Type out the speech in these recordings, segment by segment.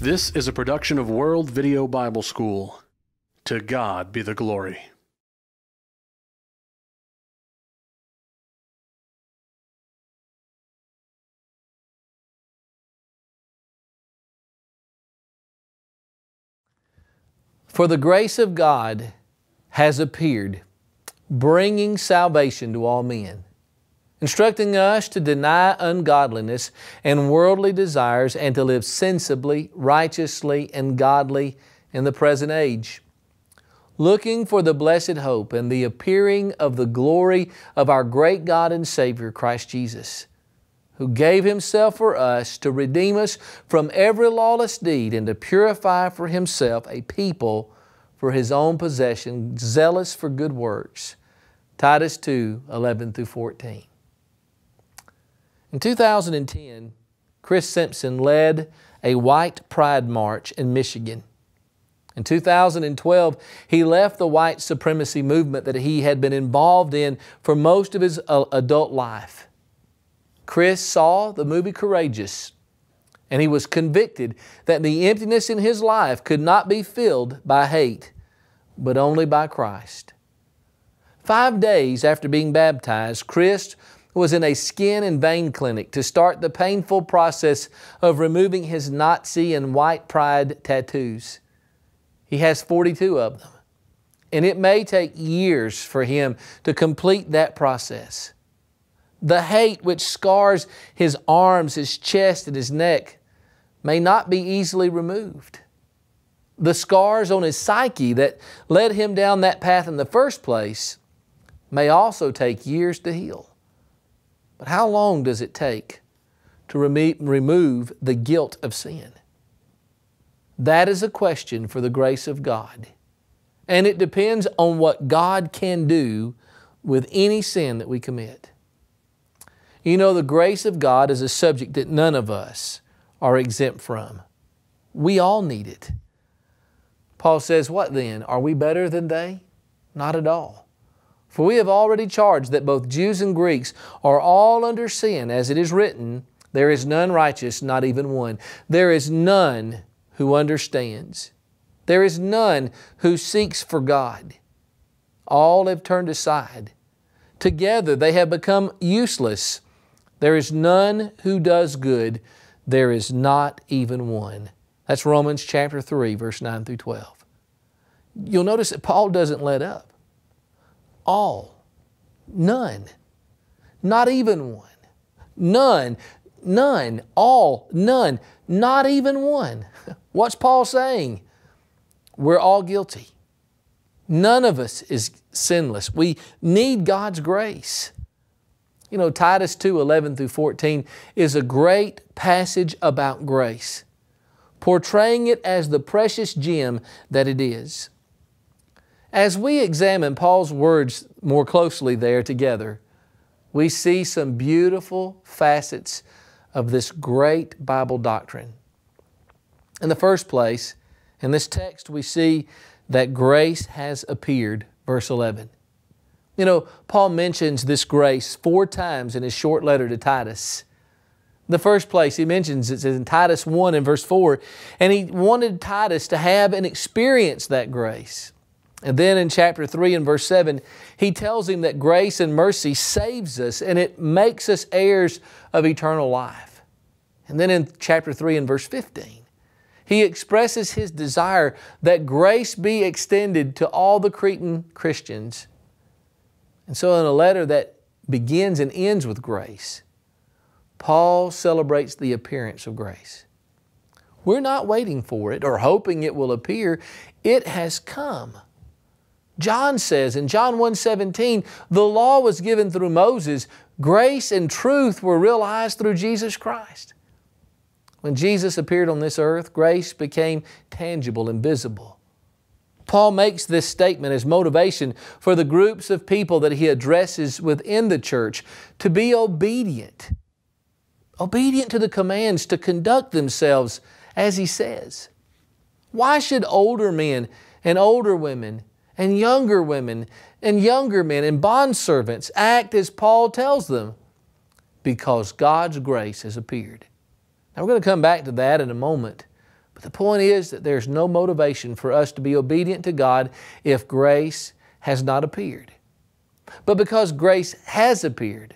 This is a production of World Video Bible School. To God be the glory. For the grace of God has appeared, bringing salvation to all men, instructing us to deny ungodliness and worldly desires and to live sensibly, righteously, and godly in the present age, looking for the blessed hope and the appearing of the glory of our great God and Savior, Christ Jesus who gave Himself for us to redeem us from every lawless deed and to purify for Himself a people for His own possession, zealous for good works. Titus 2 11 through 14. In 2010, Chris Simpson led a white pride march in Michigan. In 2012, he left the white supremacy movement that he had been involved in for most of his uh, adult life. Chris saw the movie Courageous, and he was convicted that the emptiness in his life could not be filled by hate, but only by Christ. Five days after being baptized, Chris was in a skin and vein clinic to start the painful process of removing his Nazi and white pride tattoos. He has 42 of them, and it may take years for him to complete that process. The hate which scars his arms, his chest, and his neck may not be easily removed. The scars on his psyche that led him down that path in the first place may also take years to heal. But how long does it take to remo- remove the guilt of sin? That is a question for the grace of God. And it depends on what God can do with any sin that we commit. You know, the grace of God is a subject that none of us are exempt from. We all need it. Paul says, What then? Are we better than they? Not at all. For we have already charged that both Jews and Greeks are all under sin, as it is written, There is none righteous, not even one. There is none who understands. There is none who seeks for God. All have turned aside. Together they have become useless. There is none who does good. There is not even one. That's Romans chapter 3, verse 9 through 12. You'll notice that Paul doesn't let up. All. None. Not even one. None. None. All. None. Not even one. What's Paul saying? We're all guilty. None of us is sinless. We need God's grace. You know, Titus 2 11 through 14 is a great passage about grace, portraying it as the precious gem that it is. As we examine Paul's words more closely there together, we see some beautiful facets of this great Bible doctrine. In the first place, in this text, we see that grace has appeared, verse 11. You know, Paul mentions this grace four times in his short letter to Titus. The first place he mentions it in Titus 1 and verse 4, and he wanted Titus to have and experience that grace. And then in chapter 3 and verse 7, he tells him that grace and mercy saves us and it makes us heirs of eternal life. And then in chapter 3 and verse 15, he expresses his desire that grace be extended to all the Cretan Christians and so, in a letter that begins and ends with grace, Paul celebrates the appearance of grace. We're not waiting for it or hoping it will appear. It has come. John says in John 1:17, the law was given through Moses, grace and truth were realized through Jesus Christ. When Jesus appeared on this earth, grace became tangible and visible. Paul makes this statement as motivation for the groups of people that he addresses within the church to be obedient. Obedient to the commands to conduct themselves as he says. Why should older men and older women and younger women and younger men and bondservants act as Paul tells them? Because God's grace has appeared. Now we're going to come back to that in a moment. But the point is that there's no motivation for us to be obedient to God if grace has not appeared. But because grace has appeared,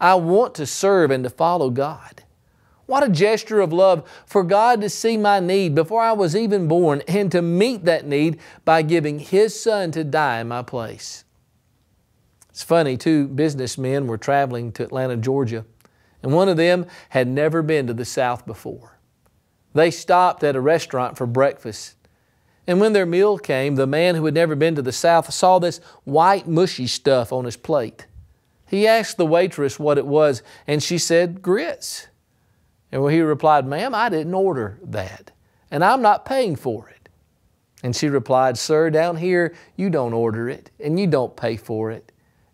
I want to serve and to follow God. What a gesture of love for God to see my need before I was even born and to meet that need by giving His Son to die in my place. It's funny, two businessmen were traveling to Atlanta, Georgia, and one of them had never been to the South before. They stopped at a restaurant for breakfast. And when their meal came, the man who had never been to the South saw this white, mushy stuff on his plate. He asked the waitress what it was, and she said, grits. And he replied, Ma'am, I didn't order that, and I'm not paying for it. And she replied, Sir, down here you don't order it and you don't pay for it,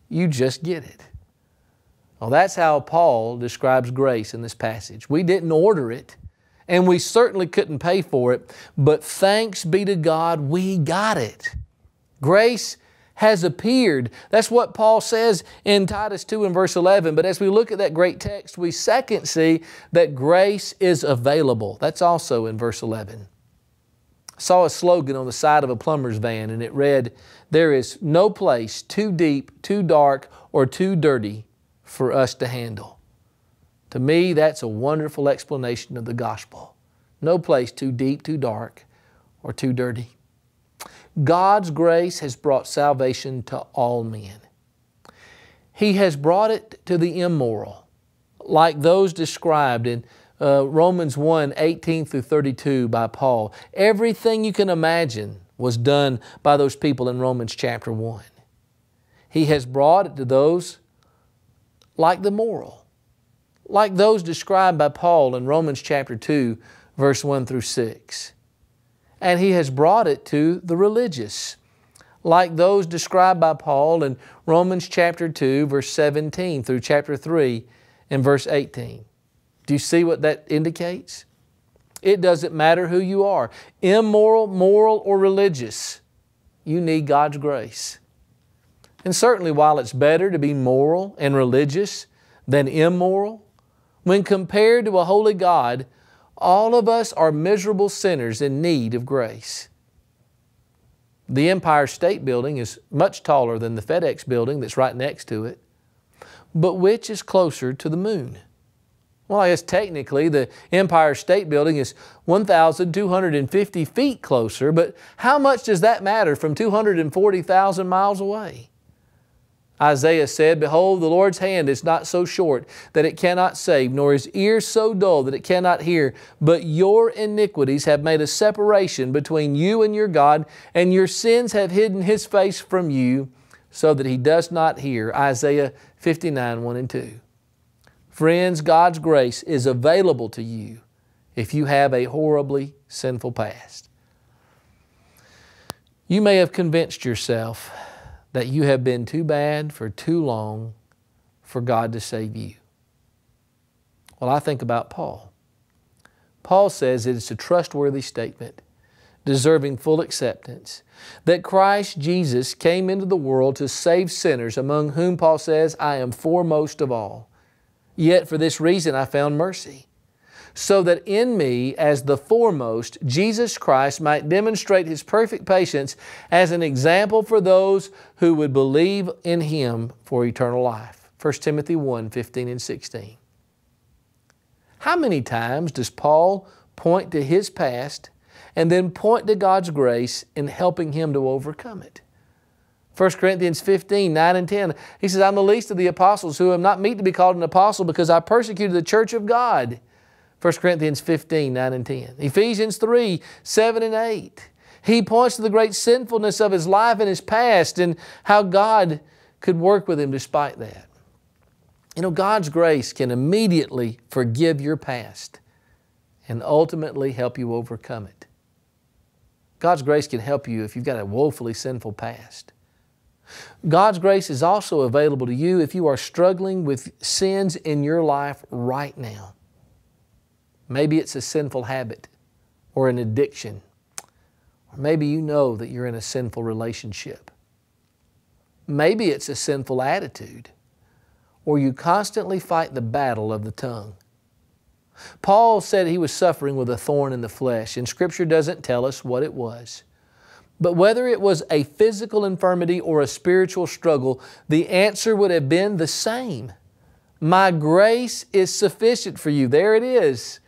you just get it. Well, that's how Paul describes grace in this passage. We didn't order it, and we certainly couldn't pay for it, but thanks be to God, we got it. Grace has appeared. That's what Paul says in Titus 2 and verse 11. But as we look at that great text, we second see that grace is available. That's also in verse 11. I saw a slogan on the side of a plumber's van and it read, There is no place too deep, too dark, or too dirty for us to handle. To me, that's a wonderful explanation of the gospel. No place too deep, too dark, or too dirty. God's grace has brought salvation to all men. He has brought it to the immoral, like those described in uh, Romans 1 18 through 32 by Paul. Everything you can imagine was done by those people in Romans chapter 1. He has brought it to those like the moral, like those described by Paul in Romans chapter 2, verse 1 through 6 and he has brought it to the religious, like those described by Paul in Romans chapter 2, verse 17 through chapter 3 and verse 18. Do you see what that indicates? It doesn't matter who you are, immoral, moral, or religious, you need God's grace. And certainly, while it's better to be moral and religious than immoral, when compared to a holy God, all of us are miserable sinners in need of grace. The Empire State Building is much taller than the FedEx building that's right next to it. But which is closer to the moon? Well, I guess technically the Empire State Building is 1,250 feet closer, but how much does that matter from 240,000 miles away? Isaiah said, Behold, the Lord's hand is not so short that it cannot save, nor his ear so dull that it cannot hear. But your iniquities have made a separation between you and your God, and your sins have hidden his face from you, so that he does not hear. Isaiah 59, 1 and 2. Friends, God's grace is available to you if you have a horribly sinful past. You may have convinced yourself that you have been too bad for too long for God to save you? Well, I think about Paul. Paul says it is a trustworthy statement, deserving full acceptance, that Christ Jesus came into the world to save sinners, among whom Paul says, I am foremost of all. Yet for this reason I found mercy so that in me, as the foremost, Jesus Christ might demonstrate His perfect patience as an example for those who would believe in Him for eternal life. 1 Timothy 1 15 and 16. How many times does Paul point to his past and then point to God's grace in helping him to overcome it? 1 Corinthians 15, 9 and 10. He says, I'm the least of the apostles who am not meet to be called an apostle because I persecuted the church of God. 1 Corinthians 15, 9 and 10. Ephesians 3, 7 and 8. He points to the great sinfulness of his life and his past and how God could work with him despite that. You know, God's grace can immediately forgive your past and ultimately help you overcome it. God's grace can help you if you've got a woefully sinful past. God's grace is also available to you if you are struggling with sins in your life right now. Maybe it's a sinful habit or an addiction. Or maybe you know that you're in a sinful relationship. Maybe it's a sinful attitude or you constantly fight the battle of the tongue. Paul said he was suffering with a thorn in the flesh, and Scripture doesn't tell us what it was. But whether it was a physical infirmity or a spiritual struggle, the answer would have been the same. My grace is sufficient for you. There it is.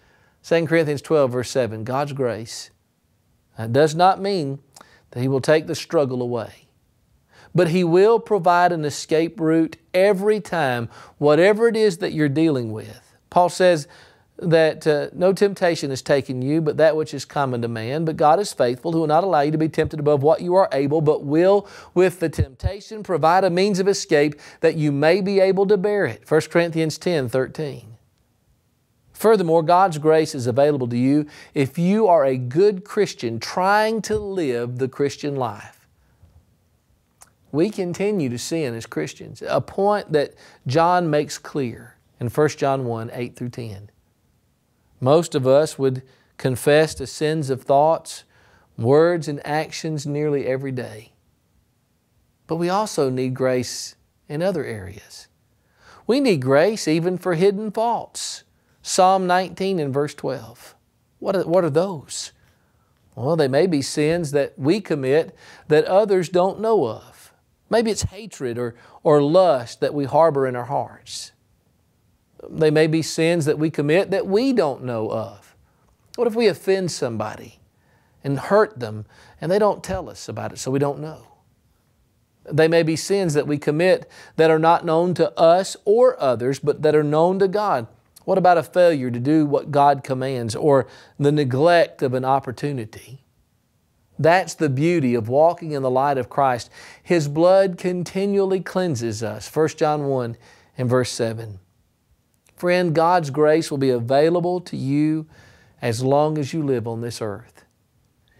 2 Corinthians 12, verse 7. God's grace. That does not mean that He will take the struggle away. But He will provide an escape route every time, whatever it is that you're dealing with. Paul says, that uh, no temptation has taken you but that which is common to man. But God is faithful, who will not allow you to be tempted above what you are able, but will, with the temptation, provide a means of escape that you may be able to bear it. 1 Corinthians 10 13. Furthermore, God's grace is available to you if you are a good Christian trying to live the Christian life. We continue to sin as Christians, a point that John makes clear in 1 John 1 8 through 10. Most of us would confess to sins of thoughts, words, and actions nearly every day. But we also need grace in other areas. We need grace even for hidden faults. Psalm 19 and verse 12. What are, what are those? Well, they may be sins that we commit that others don't know of. Maybe it's hatred or, or lust that we harbor in our hearts. They may be sins that we commit that we don't know of. What if we offend somebody and hurt them and they don't tell us about it so we don't know? They may be sins that we commit that are not known to us or others, but that are known to God. What about a failure to do what God commands or the neglect of an opportunity? That's the beauty of walking in the light of Christ. His blood continually cleanses us. 1 John 1 and verse 7. Friend, God's grace will be available to you as long as you live on this earth.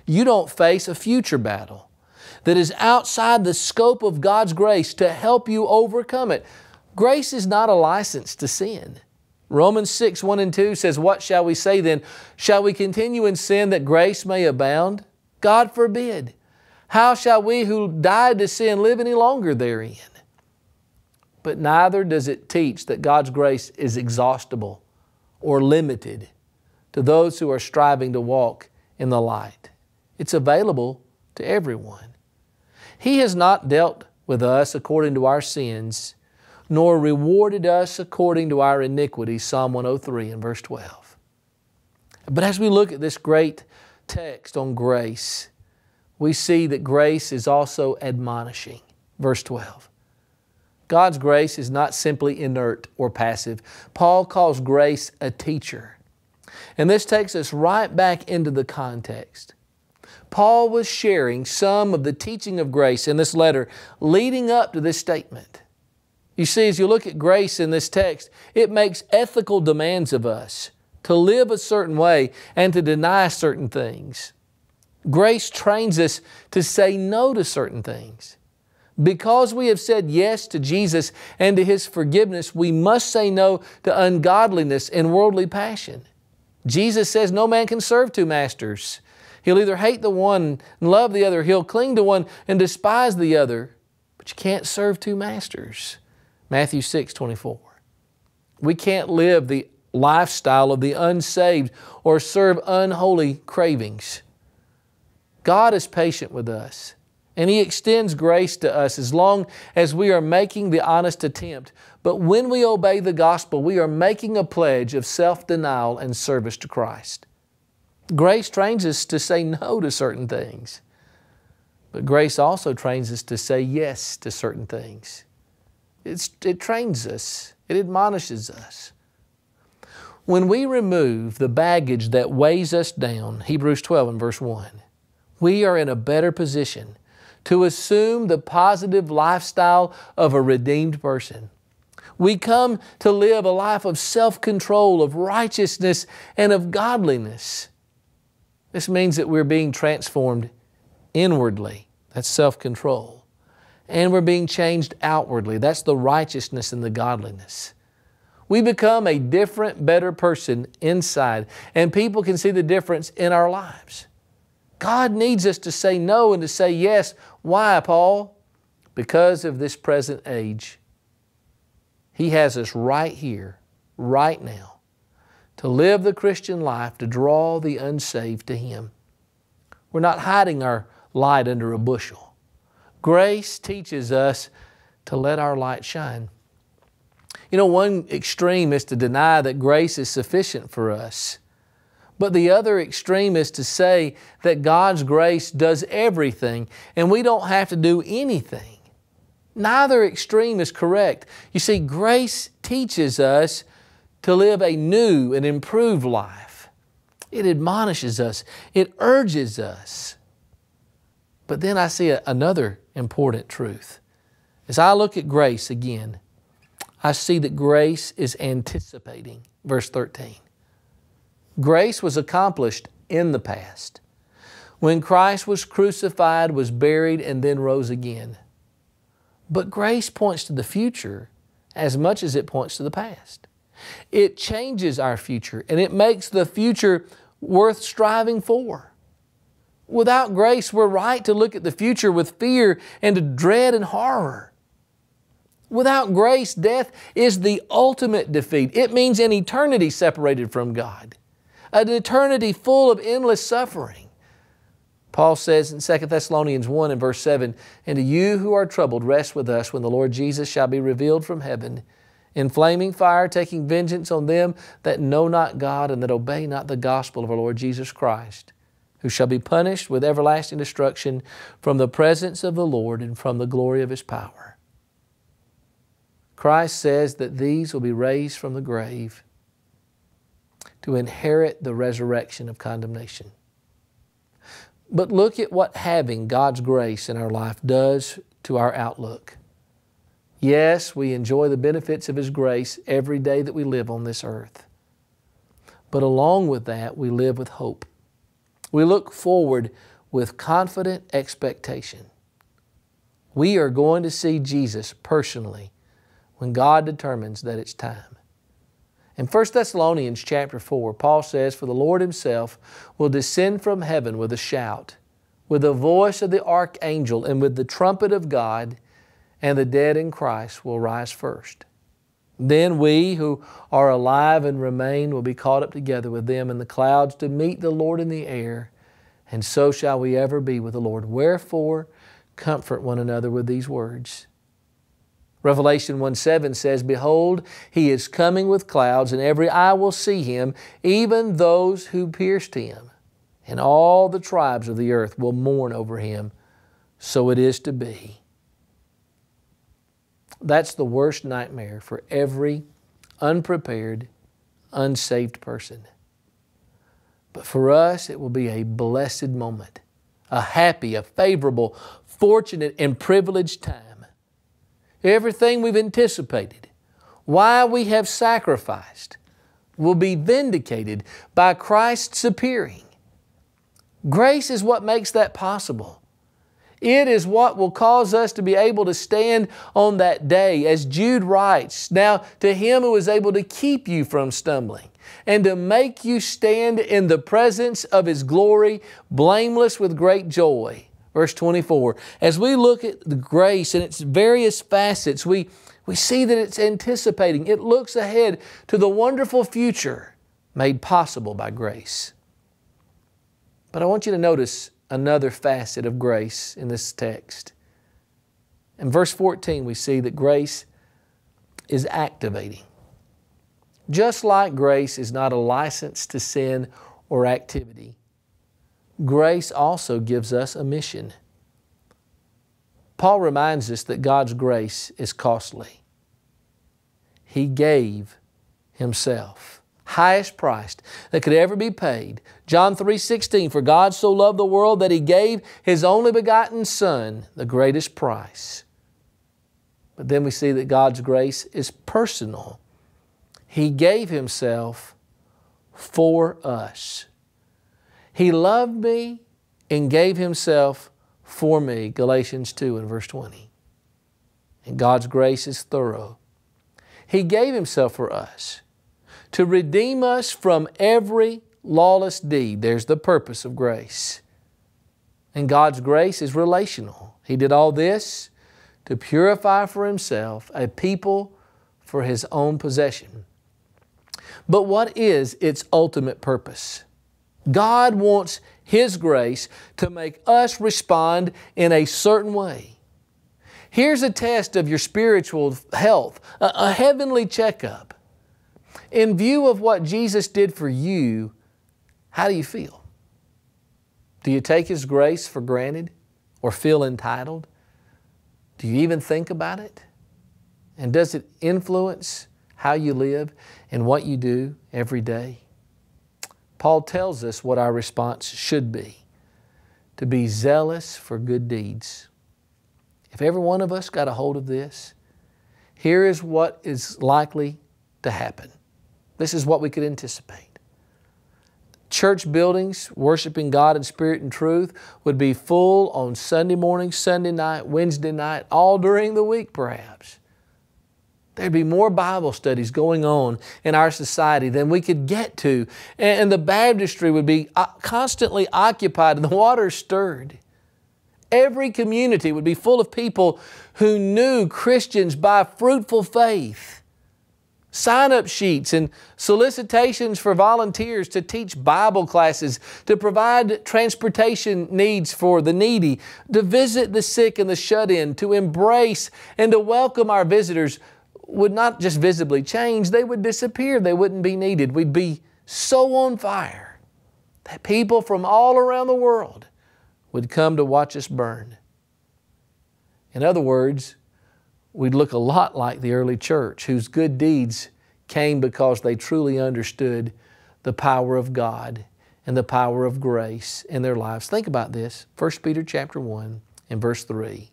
You don't face a future battle that is outside the scope of God's grace to help you overcome it. Grace is not a license to sin. Romans 6, 1 and 2 says, What shall we say then? Shall we continue in sin that grace may abound? God forbid. How shall we who died to sin live any longer therein? but neither does it teach that God's grace is exhaustible or limited to those who are striving to walk in the light. It's available to everyone. He has not dealt with us according to our sins, nor rewarded us according to our iniquities. Psalm 103 and verse 12. But as we look at this great text on grace, we see that grace is also admonishing. Verse 12. God's grace is not simply inert or passive. Paul calls grace a teacher. And this takes us right back into the context. Paul was sharing some of the teaching of grace in this letter leading up to this statement. You see, as you look at grace in this text, it makes ethical demands of us to live a certain way and to deny certain things. Grace trains us to say no to certain things. Because we have said yes to Jesus and to His forgiveness, we must say no to ungodliness and worldly passion. Jesus says no man can serve two masters. He'll either hate the one and love the other, he'll cling to one and despise the other, but you can't serve two masters. Matthew 6 24. We can't live the lifestyle of the unsaved or serve unholy cravings. God is patient with us and He extends grace to us as long as we are making the honest attempt. But when we obey the gospel, we are making a pledge of self denial and service to Christ. Grace trains us to say no to certain things, but grace also trains us to say yes to certain things. It's, it trains us, it admonishes us. When we remove the baggage that weighs us down, Hebrews 12 and verse 1, we are in a better position to assume the positive lifestyle of a redeemed person. We come to live a life of self control, of righteousness, and of godliness. This means that we're being transformed inwardly. That's self control. And we're being changed outwardly. That's the righteousness and the godliness. We become a different, better person inside, and people can see the difference in our lives. God needs us to say no and to say yes. Why, Paul? Because of this present age. He has us right here, right now, to live the Christian life, to draw the unsaved to Him. We're not hiding our light under a bushel. Grace teaches us to let our light shine. You know, one extreme is to deny that grace is sufficient for us. But the other extreme is to say that God's grace does everything and we don't have to do anything. Neither extreme is correct. You see, grace teaches us to live a new and improved life. It admonishes us, it urges us. But then I see a, another important truth. As I look at grace again, I see that grace is anticipating. Verse 13. Grace was accomplished in the past. When Christ was crucified, was buried, and then rose again. But grace points to the future as much as it points to the past. It changes our future and it makes the future worth striving for. Without grace, we're right to look at the future with fear and to dread and horror. Without grace, death is the ultimate defeat. It means an eternity separated from God, an eternity full of endless suffering. Paul says in 2 Thessalonians 1 and verse 7 And to you who are troubled, rest with us when the Lord Jesus shall be revealed from heaven in flaming fire, taking vengeance on them that know not God and that obey not the gospel of our Lord Jesus Christ, who shall be punished with everlasting destruction from the presence of the Lord and from the glory of His power. Christ says that these will be raised from the grave to inherit the resurrection of condemnation. But look at what having God's grace in our life does to our outlook. Yes, we enjoy the benefits of His grace every day that we live on this earth. But along with that, we live with hope. We look forward with confident expectation. We are going to see Jesus personally when God determines that it's time. In 1 Thessalonians chapter 4, Paul says, For the Lord Himself will descend from heaven with a shout, with the voice of the archangel, and with the trumpet of God, and the dead in Christ will rise first. Then we who are alive and remain will be caught up together with them in the clouds to meet the Lord in the air, and so shall we ever be with the Lord. Wherefore, comfort one another with these words. Revelation 1 7 says, Behold, He is coming with clouds, and every eye will see Him, even those who pierced Him. And all the tribes of the earth will mourn over Him. So it is to be. That's the worst nightmare for every unprepared, unsaved person. But for us, it will be a blessed moment, a happy, a favorable, fortunate, and privileged time. Everything we've anticipated, why we have sacrificed, will be vindicated by Christ's appearing. Grace is what makes that possible. It is what will cause us to be able to stand on that day. As Jude writes, Now to Him who is able to keep you from stumbling and to make you stand in the presence of His glory, blameless with great joy. Verse 24. As we look at the grace and its various facets, we, we see that it's anticipating, it looks ahead to the wonderful future made possible by grace. But I want you to notice another facet of grace in this text. In verse 14, we see that grace is activating. Just like grace is not a license to sin or activity, grace also gives us a mission. Paul reminds us that God's grace is costly. He gave Himself highest price that could ever be paid. John 3:16 For God so loved the world that he gave his only begotten son the greatest price. But then we see that God's grace is personal. He gave himself for us. He loved me and gave himself for me. Galatians 2 and verse 20. And God's grace is thorough. He gave himself for us to redeem us from every lawless deed. There's the purpose of grace. And God's grace is relational. He did all this to purify for Himself a people for His own possession. But what is its ultimate purpose? God wants His grace to make us respond in a certain way. Here's a test of your spiritual health, a, a heavenly checkup. In view of what Jesus did for you, how do you feel? Do you take His grace for granted or feel entitled? Do you even think about it? And does it influence how you live and what you do every day? Paul tells us what our response should be to be zealous for good deeds. If every one of us got a hold of this, here is what is likely to happen. This is what we could anticipate. Church buildings, worshiping God in spirit and truth, would be full on Sunday morning, Sunday night, Wednesday night, all during the week perhaps. There'd be more Bible studies going on in our society than we could get to. And the baptistry would be uh, constantly occupied and the water stirred. Every community would be full of people who knew Christians by fruitful faith. Sign up sheets and solicitations for volunteers to teach Bible classes, to provide transportation needs for the needy, to visit the sick and the shut in, to embrace and to welcome our visitors would not just visibly change, they would disappear. They wouldn't be needed. We'd be so on fire that people from all around the world would come to watch us burn. In other words, we'd look a lot like the early church, whose good deeds came because they truly understood the power of God and the power of grace in their lives. Think about this. 1 Peter chapter 1 and verse 3.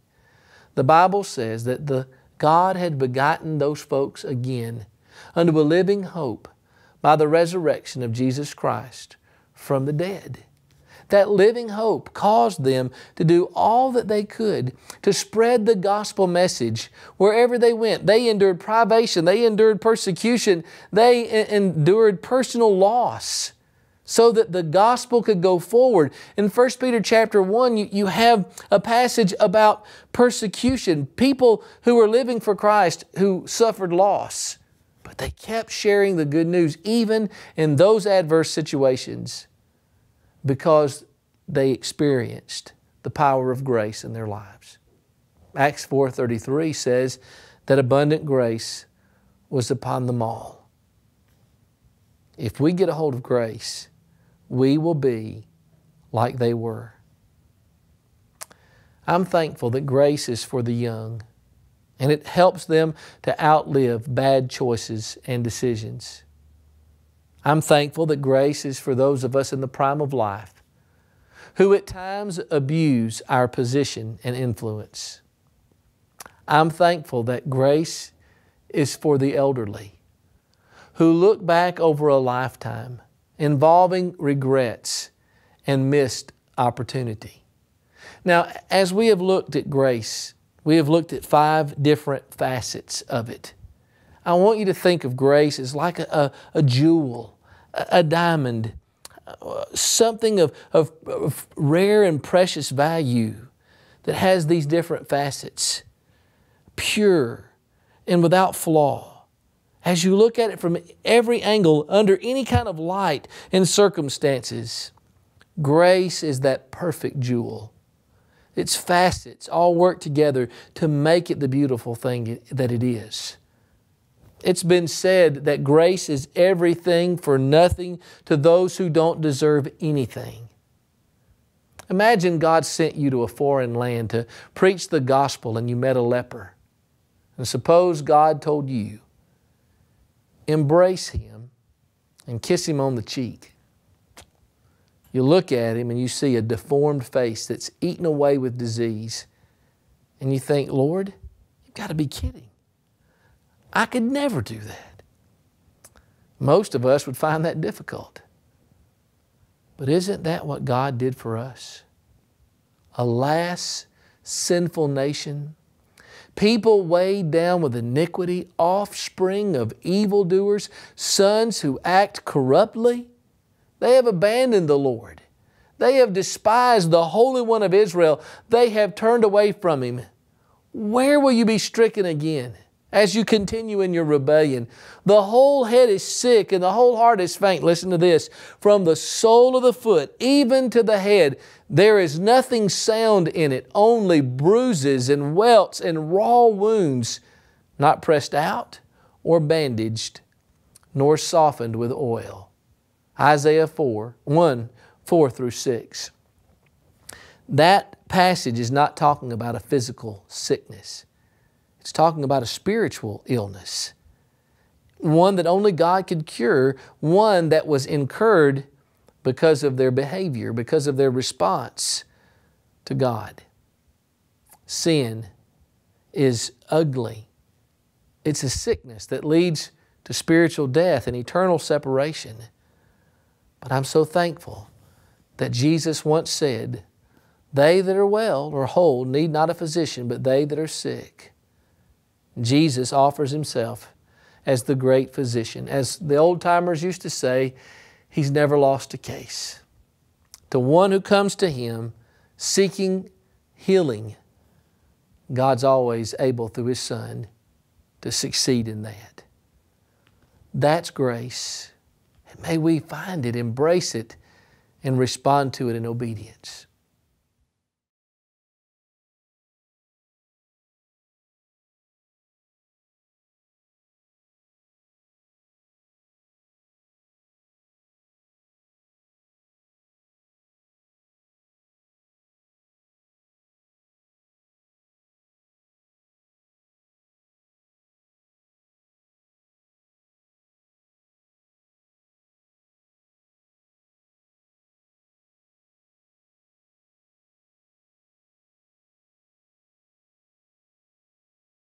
The Bible says that the God had begotten those folks again unto a living hope by the resurrection of Jesus Christ from the dead. That living hope caused them to do all that they could to spread the gospel message wherever they went. They endured privation, they endured persecution, they endured personal loss so that the gospel could go forward. In 1 Peter chapter 1, you, you have a passage about persecution, people who were living for Christ who suffered loss. But they kept sharing the good news even in those adverse situations because they experienced the power of grace in their lives. Acts 4:33 says that abundant grace was upon them all. If we get a hold of grace, we will be like they were. I'm thankful that grace is for the young and it helps them to outlive bad choices and decisions. I'm thankful that grace is for those of us in the prime of life who at times abuse our position and influence. I'm thankful that grace is for the elderly who look back over a lifetime involving regrets and missed opportunity. Now, as we have looked at grace, we have looked at five different facets of it. I want you to think of grace as like a, a, a jewel, a, diamond, something of, of, of rare and precious value that has these different facets, pure and without flaw as you look at it from every angle, under any kind of light and circumstances, grace is that perfect jewel. Its facets all work together to make it the beautiful thing that it is. It's been said that grace is everything for nothing to those who don't deserve anything. Imagine God sent you to a foreign land to preach the gospel and you met a leper. And suppose God told you, embrace him and kiss him on the cheek. You look at him and you see a deformed face that's eaten away with disease. And you think, Lord, you've got to be kidding. I could never do that. Most of us would find that difficult. But isn't that what God did for us? Alas, sinful nation, people weighed down with iniquity, offspring of evildoers, sons who act corruptly. They have abandoned the Lord. They have despised the Holy One of Israel. They have turned away from Him. Where will you be stricken again? As you continue in your rebellion. The whole head is sick and the whole heart is faint. Listen to this. From the sole of the foot even to the head, there is nothing sound in it, only bruises and welts and raw wounds, not pressed out or bandaged, nor softened with oil. Isaiah 4 1 4 through 6. That passage is not talking about a physical sickness. It's talking about a spiritual illness, one that only God could cure, one that was incurred because of their behavior, because of their response to God. Sin is ugly. It's a sickness that leads to spiritual death and eternal separation. But I'm so thankful that Jesus once said, They that are well or whole need not a physician, but they that are sick. Jesus offers himself as the great physician. As the old timers used to say, he's never lost a case. To one who comes to him seeking healing, God's always able through his Son to succeed in that. That's grace. And may we find it, embrace it, and respond to it in obedience.